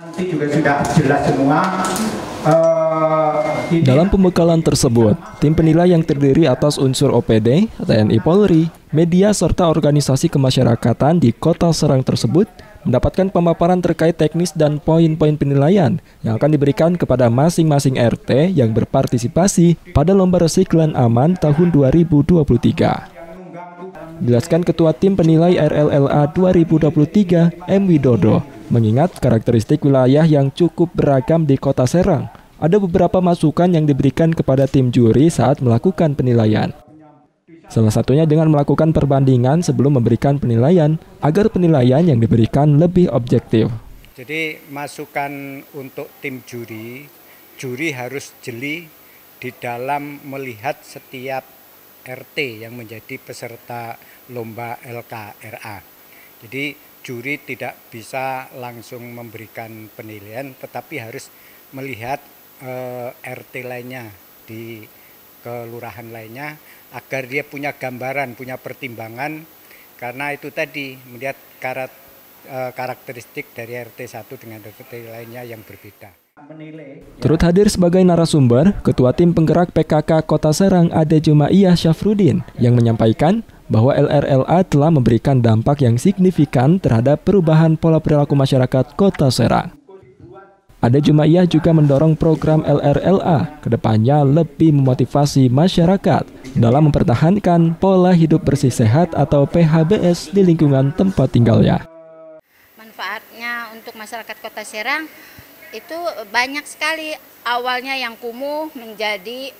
Nanti juga sudah jelas semua. Uh, Dalam pembekalan tersebut, tim penilai yang terdiri atas unsur OPD, TNI Polri, media serta organisasi kemasyarakatan di kota Serang tersebut mendapatkan pemaparan terkait teknis dan poin-poin penilaian yang akan diberikan kepada masing-masing RT yang berpartisipasi pada Lomba Resiklan Aman tahun 2023. Dijelaskan Ketua Tim Penilai RLLA 2023, M. Widodo, mengingat karakteristik wilayah yang cukup beragam di kota Serang. Ada beberapa masukan yang diberikan kepada tim juri saat melakukan penilaian. Salah satunya dengan melakukan perbandingan sebelum memberikan penilaian agar penilaian yang diberikan lebih objektif. Jadi masukan untuk tim juri, juri harus jeli di dalam melihat setiap RT yang menjadi peserta lomba LKRA. Jadi juri tidak bisa langsung memberikan penilaian tetapi harus melihat eh, RT lainnya di kelurahan lainnya agar dia punya gambaran, punya pertimbangan karena itu tadi melihat eh, karakteristik dari RT 1 dengan RT lainnya yang berbeda. Turut hadir sebagai narasumber, Ketua Tim Penggerak PKK Kota Serang Ade Jumaiyah Syafrudin yang menyampaikan bahwa LRLA telah memberikan dampak yang signifikan terhadap perubahan pola perilaku masyarakat Kota Serang. Ada Jumaiyah juga mendorong program LRLA ke depannya lebih memotivasi masyarakat dalam mempertahankan pola hidup bersih sehat atau PHBS di lingkungan tempat tinggalnya. Manfaatnya untuk masyarakat Kota Serang itu banyak sekali awalnya yang kumuh menjadi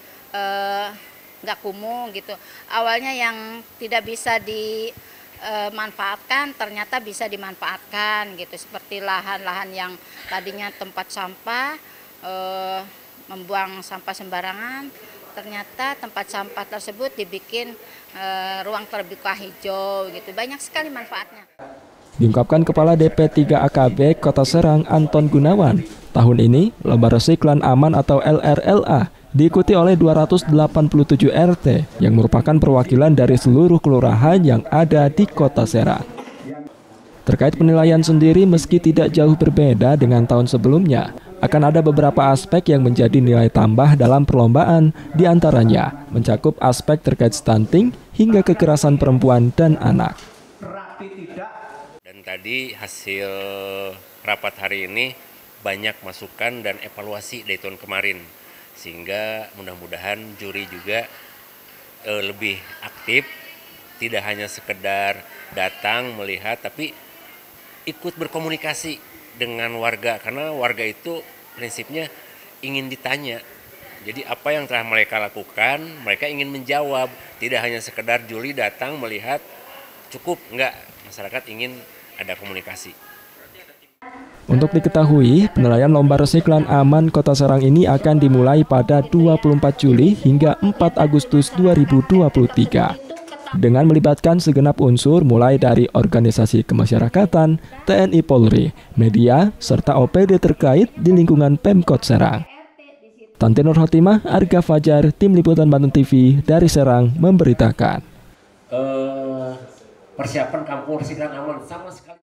nggak eh, kumuh gitu. Awalnya yang tidak bisa di e, ternyata bisa dimanfaatkan gitu seperti lahan-lahan yang tadinya tempat sampah e, membuang sampah sembarangan ternyata tempat sampah tersebut dibikin e, ruang terbuka hijau gitu banyak sekali manfaatnya. Diungkapkan Kepala DP 3 AKB Kota Serang Anton Gunawan, tahun ini Lomba Resiklan Aman atau LRLA diikuti oleh 287 RT yang merupakan perwakilan dari seluruh kelurahan yang ada di Kota Serang. Terkait penilaian sendiri meski tidak jauh berbeda dengan tahun sebelumnya, akan ada beberapa aspek yang menjadi nilai tambah dalam perlombaan, di antaranya mencakup aspek terkait stunting hingga kekerasan perempuan dan anak. Dan tadi hasil rapat hari ini banyak masukan dan evaluasi dari tahun kemarin. Sehingga mudah-mudahan juri juga uh, lebih aktif tidak hanya sekedar datang melihat tapi ikut berkomunikasi dengan warga. Karena warga itu prinsipnya ingin ditanya. Jadi apa yang telah mereka lakukan mereka ingin menjawab. Tidak hanya sekedar juri datang melihat cukup enggak masyarakat ingin ada komunikasi untuk diketahui, penilaian lomba resiklan aman Kota Serang ini akan dimulai pada 24 Juli hingga 4 Agustus 2023 dengan melibatkan segenap unsur mulai dari organisasi kemasyarakatan, TNI Polri, media, serta OPD terkait di lingkungan Pemkot Serang. Tante Nur Hotimah, Arga Fajar, Tim Liputan Banten TV dari Serang memberitakan. Uh, persiapan kampung resiklan aman sama sekali.